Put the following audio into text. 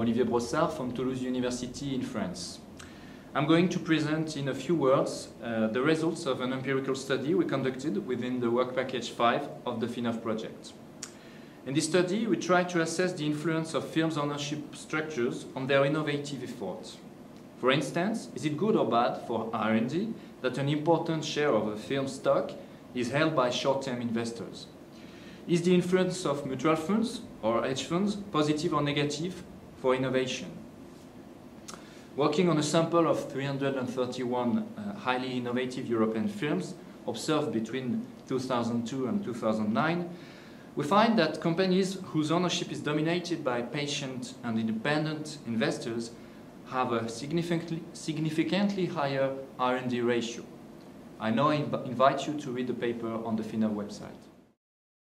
Olivier Brossard from Toulouse University in France. I'm going to present in a few words uh, the results of an empirical study we conducted within the work package 5 of the FINNOV project. In this study, we tried to assess the influence of firms' ownership structures on their innovative efforts. For instance, is it good or bad for R&D that an important share of a firm's stock is held by short-term investors? Is the influence of mutual funds or hedge funds positive or negative for innovation? Working on a sample of 331 uh, highly innovative European firms observed between 2002 and 2009, we find that companies whose ownership is dominated by patient and independent investors have a significantly, significantly higher R&D ratio. I now inv invite you to read the paper on the FINNOV website.